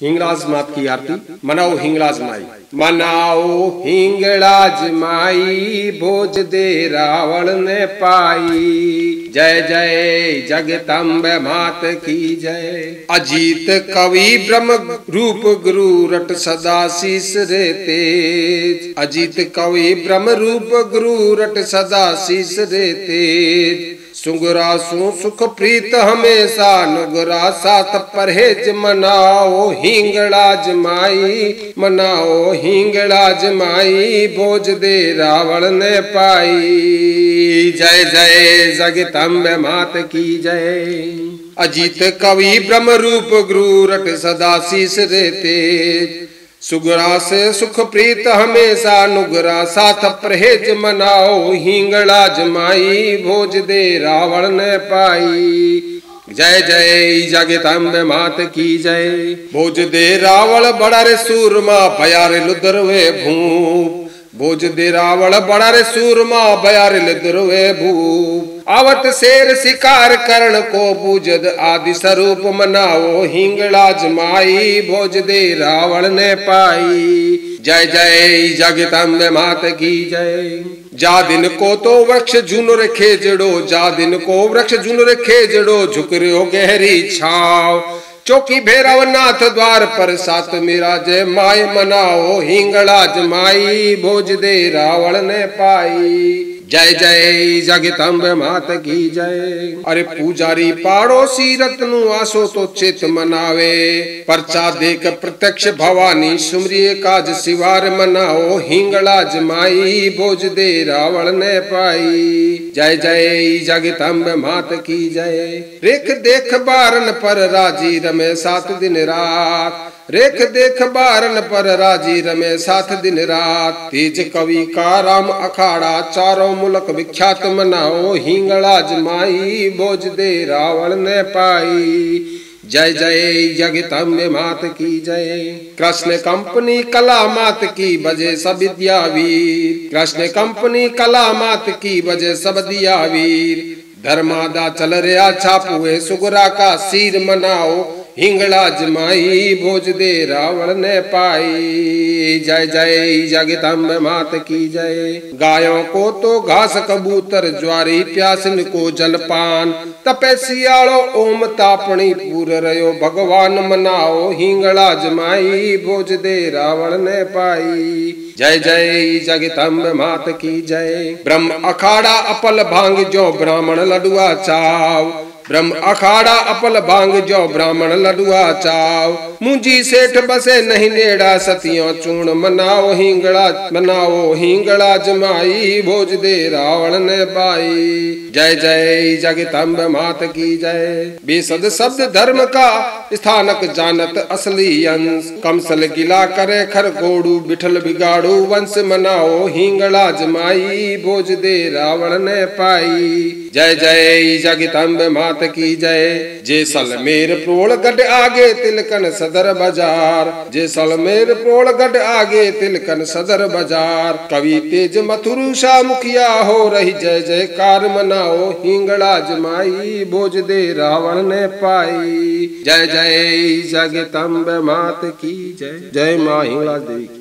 हिंगलाज मात की आरती। मनाओ हिंगलाज माई मनाओ हिंगलाज माई भोज दे रावण ने पाई। जय जय जगतम्ब मात की जय। अजीत कवि ब्रह्म रूप गुरु रट सदा शीस रे तेज। अजीत कवि ब्रह्म रूप गुरु रट सदा शीस रे तेज। सुगरा सु सुख प्रीत हमेशा, नुगरा साथ परहेज मनाओ, हिंगड़ा जमाई, मनाओ, हिंगड़ा जमाई, भोज दे रावण ने पाई। जय जय जगतम्ब मात की जय। अजीत कवि ब्रह्म रूप गुरु रट सदा शीस रे तेज सुगरा से सुख प्रीत हमेशा नुगरा, साथ परहेज मनाओ हिंगड़ा जमाई, भोज दे रावण ने पाई। जय जय जगतम्ब मात की जय। भोज दे रावण बड़ा रे सूरमा भया रे लुदर वे भूप। भोज दे रावण बड़ा रे सूरमा भया रे लुदर वे भूप। आवत शेर शिकार करण को पूजद आदि स्वरूप मनाओ हिंगड़ा जमाई, भोज दे रावण ने पाई। जय जय जगतम्ब मात की जय। जा दिन को तो वृक्ष झुन रखे जड़ो, जा दिन को वृक्ष झुन रखे जड़ो, झुक रहो गहरी छाव। चौकी भैरव नाथ द्वार पर सात मेरा जय माय मनाओ हिंगड़ा जमाई, भोज दे रावण ने पाई। जय जय जगतम्ब मात की जय। अरे पुजारी पाड़ोसी रत्नु आसो तो चित मनावे। परचा देख प्रत्यक्ष भवानी सुमरिय काज सिवार मनाओ। हिंगला जमाई, भोज दे रावण ने पाई। जय जय जगतम्ब मात की जय। रेख देख बारन पर राज़ी रमे सात दिन रात रेख देख बारन पर राज़ी रमे सात दिन रात। तेज कवि का राम अखाड़ा, चारों मुलक विख्यात मनाओ हिंगड़ा जमाई बोझ दे रावण ने पाई। जय जय जगतम्ब मात की जय। कृष्ण कंपनी कला मात की बजे सब दिया वीर कृष्ण कंपनी कला मात की बजे सब दिया वीर धर्मादा चल रहा छापुए, सुगरा का सिर मनाओ हिंगड़ा जमाई भोज दे रावण ने पाई। जय जय, जगदम्ब मात की जय। गायों को तो घास कबूतर, ज्वारी प्यासन को जलपान। तपस्यालो ओम तापणी पूर रयो, भगवान मनाओ हिंगड़ा जमाई भोज दे रावण ने पाई। जय जय, जगदम्ब मात की जय। ब्रह्म अखाड़ा अपल भाँग जो ब्राह्मण लडुआ चाव। ब्रह्म अखाड़ा अपल भाँग जो ब्राह्मण लडुआ चाव। मुंजी सेठ बसे नहीं नेड़ा, सतियों चूण मनाओ हिंगड़ा मनाओ हिंगड़ा जमाई, भोज दे रावण ने पाई। जय जय जगतम्ब मात की जय। बेसद शब्द धर्म का स्थानक जानत असली अंश। कमसल गिला करे खर गोड़ू, बिठल बिगाड़ू, वंश मनाओ हिंगड़ा जमाई, भोज दे रावण ने पाई। जय जय जगतम्ब मात की जय। जे सलमेर प्रोल गढ़ आगे, तिलकन सदर बाज़ार। जे सलमेर प्रोल गढ़ आगे, तिलकन सदर बाज़ार। कवि तेज मथुरु शाह मुखिया हो रही, जय जयकार मनाओ हिंगड़ा जमाई, भोज दे रावण ने पाई। जय जय जगतम्ब मात की जय। जय माँ हिंगला देवी